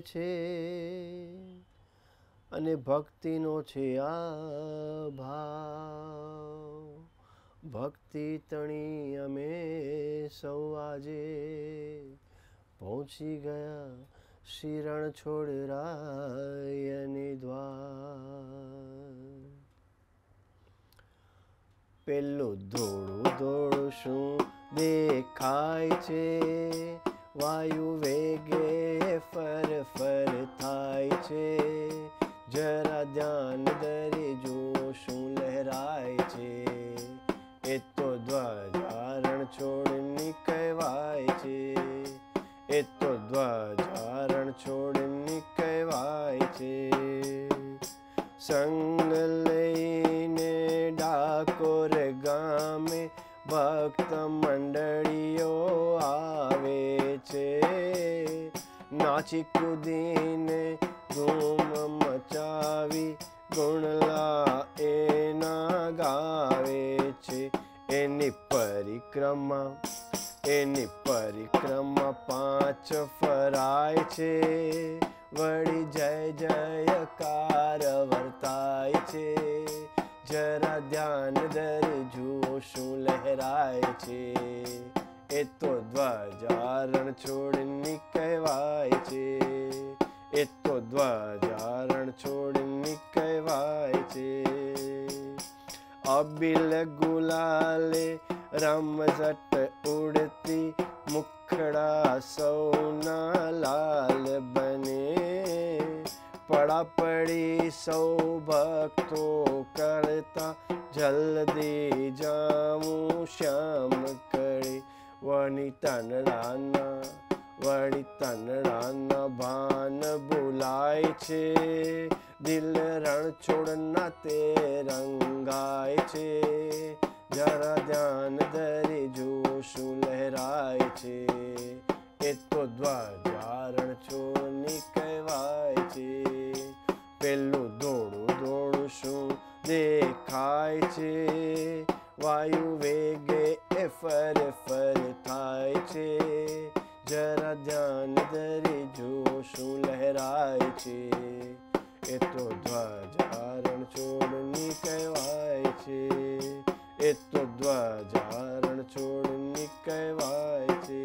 છે અને ભક્તિનો છે આ ભાવ. ભક્તિ તણી અમે સૌ આજે પહોંચી ગયા શિરણ છોડ રાયની દ્વાર. પેલું દોડું દોડું શું દેખાય છે? વાયુ વેગે થાય છે જરા ધ્યાન દરે જો શું લહેરાય છે એ તો ધ્વજારણ છોડની કહેવાય છે એ તો ધ્વજારણ છોડની કહેવાય છે સંગ લઈને ડાકોર ગામે ભક્ત મંડળીઓ નાચી કૂદીને ધૂમ મચાવી ગુણલા એના ગાવે છે. એની પરિક્રમા એની પરિક્રમા પાંચ ફરાય છે. વળી જય જયકાર વર્તાય છે. જરા ધ્યાન દર જોશું લહેરાય છે. એ તો ધ્વજારણ છોડની કહેવાય છે એ તો ધ્વજારણ છોડની કહેવાય છે અબિલ ગુલાલે રમઝટ ઉડતી મુખડા સૌના લાલ બને પડાપડી સૌ ભક્તો કરતા જલ્દી જામું શ્યામ કરે વણી તનડાના વળી તનડાના ભાન ભૂલાય છે દિલ રણ છોડના તે રંગાય છે જરા ધ્યાન ધરી જો શું લહેરાય છે એ તો ધ્વજારણ છોડની કહેવાય છે પેલું દોડું દોડું શું દેખાય છે વાયુ વેગે એ ફર ફર થાય છે જરા ધ્યાન ધરી જો શું લહેરાય છે એ તો ધ્વજારણ છોડની કહેવાય છે એ તો ધ્વજારણ છોડની કહેવાય છે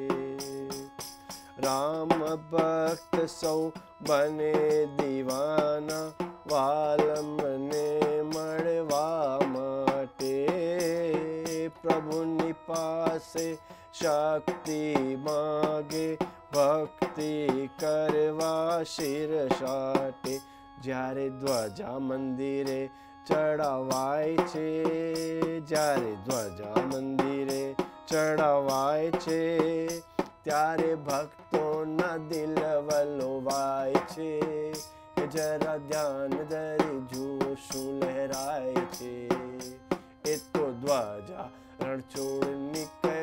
રામ ભક્ત સૌ બને દીવાના વાલમને મળવા પાસે શક્તિ માગે ભક્તિ કરવા શિર સાટે જ્યારે ધ્વજા મંદિરે ચડાવાય છે જ્યારે ધ્વજા મંદિરે ચડાવાય છે ત્યારે ભક્તોના દિલ વલોવાય છે જરા ધ્યાન ધરી જુઓ શું લહેરાય છે એ તો ધ્વજા રણછોડની કહેવાય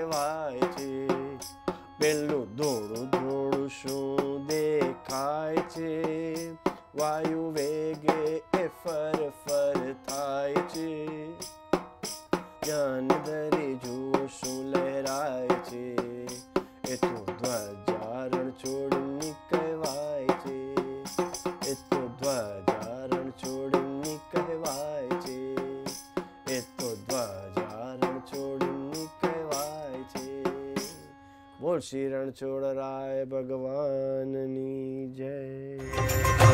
શ્રી રણછોડરાય ભગવાનની જય